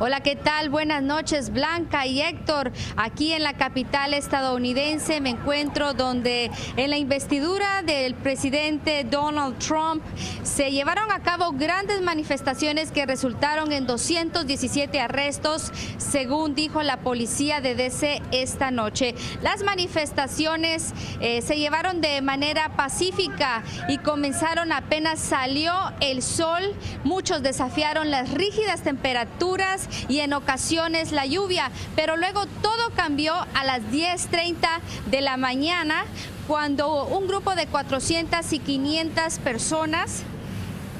Hola, ¿qué tal? Buenas noches, Blanca y Héctor. Aquí en la capital estadounidense me encuentro donde en la investidura del presidente Donald Trump se llevaron a cabo grandes manifestaciones que resultaron en 217 arrestos, según dijo la policía de DC esta noche. Las manifestaciones eh, se llevaron de manera pacífica y comenzaron apenas salió el sol. Muchos desafiaron las rígidas temperaturas y en ocasiones la lluvia, pero luego todo cambió a las 10.30 de la mañana cuando un grupo de 400 y 500 personas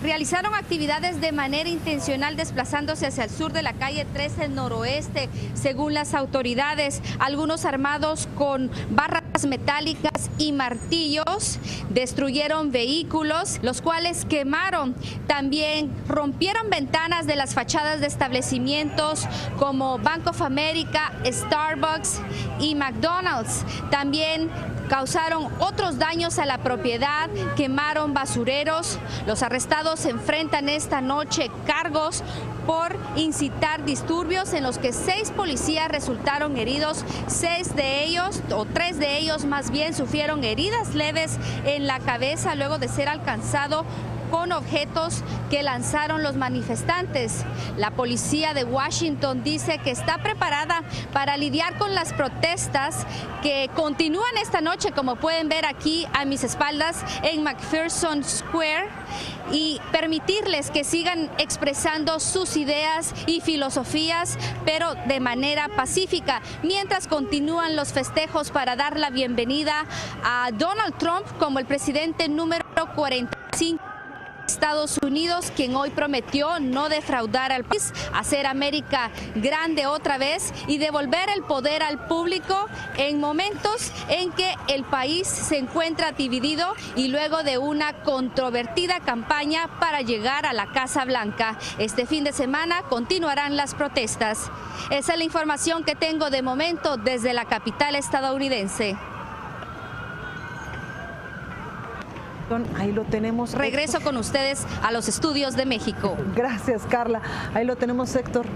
realizaron actividades de manera intencional desplazándose hacia el sur de la calle 13 noroeste, según las autoridades, algunos armados con barras metálicas y martillos destruyeron vehículos, los cuales quemaron. También rompieron ventanas de las fachadas de establecimientos como Bank of America, Starbucks y McDonald's. También causaron otros daños a la propiedad, quemaron basureros. Los arrestados enfrentan esta noche cargos por incitar disturbios en los que seis policías resultaron heridos, seis de ellos o tres de ellos más bien sufrieron heridas leves en la cabeza luego de ser alcanzado con objetos que lanzaron los manifestantes. La policía de Washington dice que está preparada para lidiar con las protestas que continúan esta noche, como pueden ver aquí a mis espaldas en McPherson Square, y permitirles que sigan expresando sus ideas y filosofías, pero de manera pacífica, mientras continúan los festejos para dar la bienvenida a Donald Trump como el presidente número 45 Estados Unidos, quien hoy prometió no defraudar al país, hacer América grande otra vez y devolver el poder al público en momentos en que el país se encuentra dividido y luego de una controvertida campaña para llegar a la Casa Blanca. Este fin de semana continuarán las protestas. Esa es la información que tengo de momento desde la capital estadounidense. Ahí lo tenemos. Regreso con ustedes a los estudios de México. Gracias, Carla. Ahí lo tenemos, Héctor.